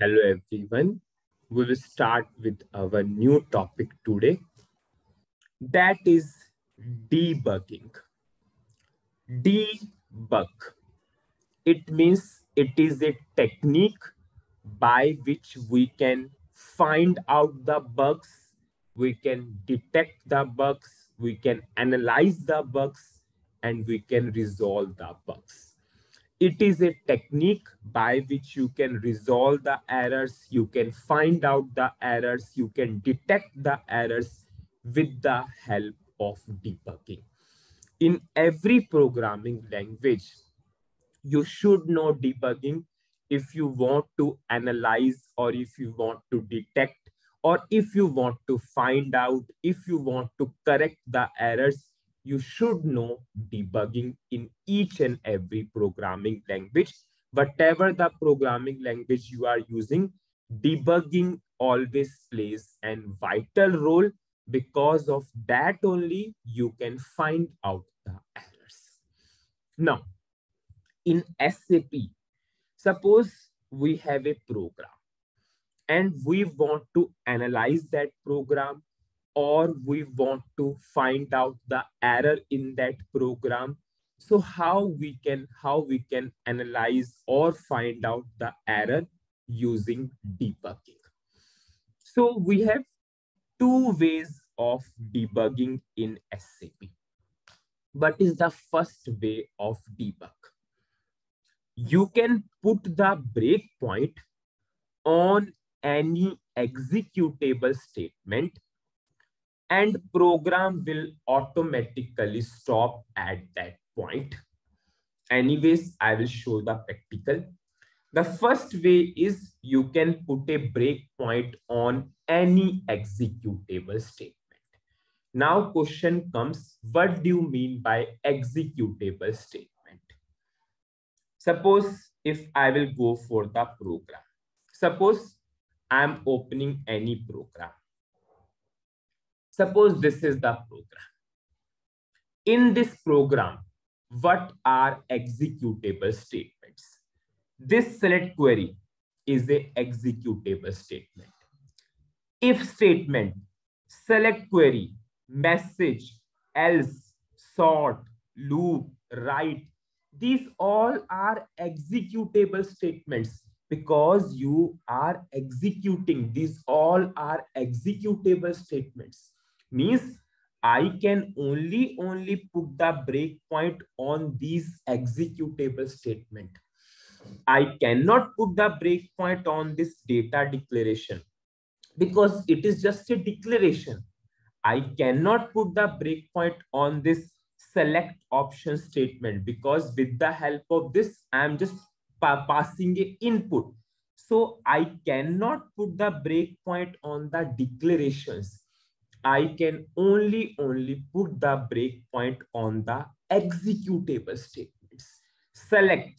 Hello everyone. We will start with our new topic today. That is debugging. Debug. It means it is a technique by which we can find out the bugs, we can detect the bugs, we can analyze the bugs, and we can resolve the bugs it is a technique by which you can resolve the errors, you can find out the errors, you can detect the errors with the help of debugging. In every programming language, you should know debugging if you want to analyze or if you want to detect or if you want to find out, if you want to correct the errors you should know debugging in each and every programming language. Whatever the programming language you are using, debugging always plays a vital role because of that only you can find out the errors. Now, in SAP, suppose we have a program and we want to analyze that program or we want to find out the error in that program. So how we can how we can analyze or find out the error using debugging. So we have two ways of debugging in sap what is the first way of debug? You can put the breakpoint on any executable statement and program will automatically stop at that point. Anyways, I will show the practical. The first way is you can put a breakpoint on any executable statement. Now question comes, what do you mean by executable statement? Suppose if I will go for the program. Suppose I'm opening any program Suppose this is the program. In this program, what are executable statements? This select query is a executable statement. If statement, select query, message, else, sort, loop, write, these all are executable statements because you are executing. These all are executable statements means I can only only put the breakpoint on these executable statement. I cannot put the breakpoint on this data declaration because it is just a declaration. I cannot put the breakpoint on this select option statement because with the help of this, I'm just pa passing a input. So I cannot put the breakpoint on the declarations I can only only put the breakpoint on the executable statements. Select.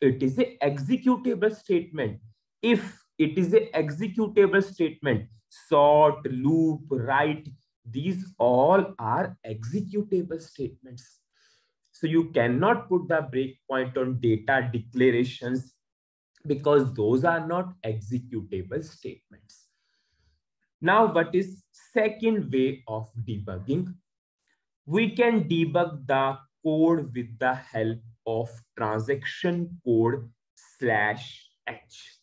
It is a executable statement. If it is a executable statement, sort, loop, write, these all are executable statements. So you cannot put the breakpoint on data declarations because those are not executable statements. Now, what is second way of debugging? We can debug the code with the help of transaction code slash h.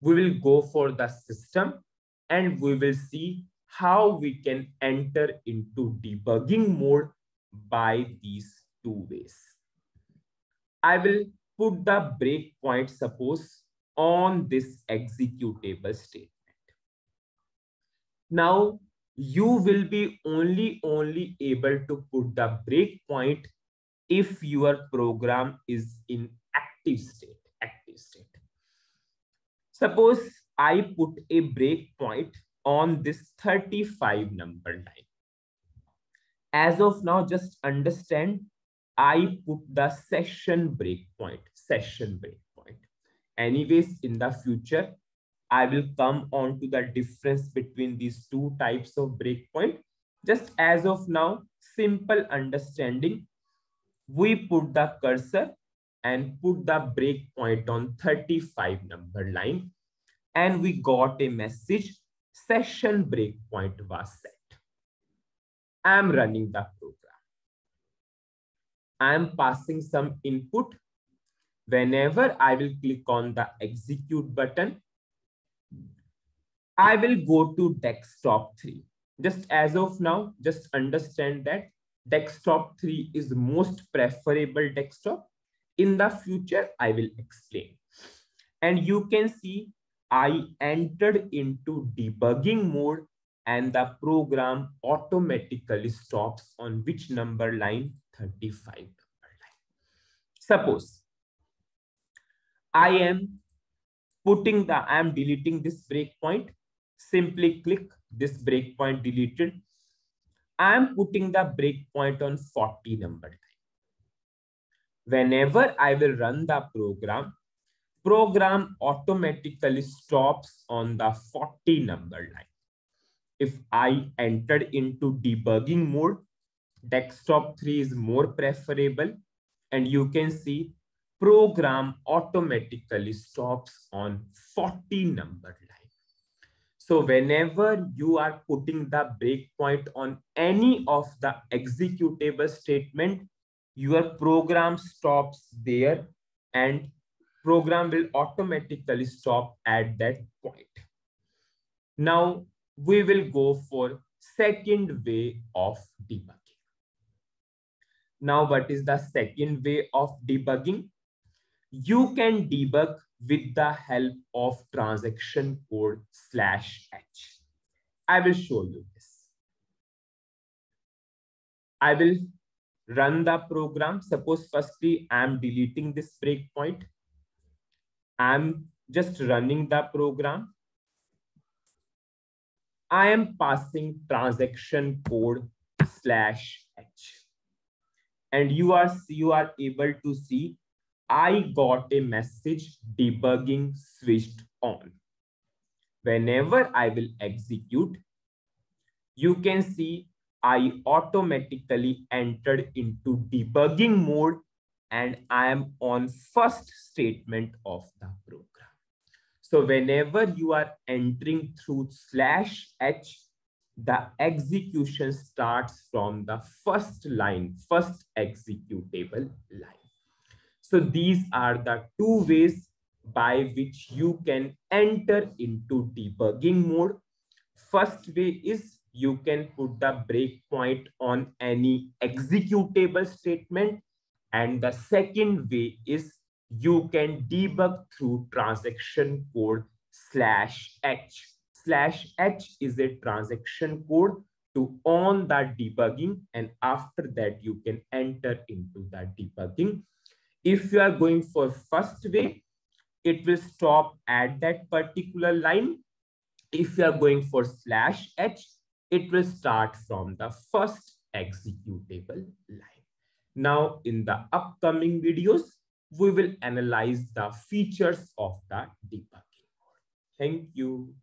We will go for the system and we will see how we can enter into debugging mode by these two ways. I will put the breakpoint, suppose, on this executable state. Now you will be only only able to put the breakpoint if your program is in active state active state. Suppose i put a breakpoint on this 35 number line. As of now just understand i put the session breakpoint session breakpoint anyways in the future I will come on to the difference between these two types of breakpoint. Just as of now, simple understanding, we put the cursor and put the breakpoint on 35 number line. and we got a message session breakpoint was set. I'm running the program. I'm passing some input. Whenever I will click on the execute button, I will go to desktop 3. Just as of now, just understand that desktop 3 is most preferable desktop. In the future, I will explain. And you can see I entered into debugging mode and the program automatically stops on which number line? 35 number line. Suppose I am putting the, I am deleting this breakpoint. Simply click this breakpoint deleted. I am putting the breakpoint on 40 number line. Whenever I will run the program, program automatically stops on the 40 number line. If I entered into debugging mode, desktop 3 is more preferable. And you can see program automatically stops on 40 number line. So whenever you are putting the breakpoint on any of the executable statement, your program stops there and program will automatically stop at that point. Now we will go for second way of debugging. Now what is the second way of debugging? You can debug with the help of transaction code slash h. I will show you this. I will run the program. Suppose firstly, I'm deleting this breakpoint. I'm just running the program. I am passing transaction code slash h. And you are, you are able to see I got a message debugging switched on. Whenever I will execute, you can see I automatically entered into debugging mode and I am on first statement of the program. So whenever you are entering through slash h, the execution starts from the first line, first executable line. So these are the two ways by which you can enter into debugging mode. First way is you can put the breakpoint on any executable statement and the second way is you can debug through transaction code slash h. Slash h is a transaction code to on the debugging and after that you can enter into the debugging. If you are going for first way, it will stop at that particular line. If you are going for slash h, it will start from the first executable line. Now, in the upcoming videos, we will analyze the features of the debugging. Thank you.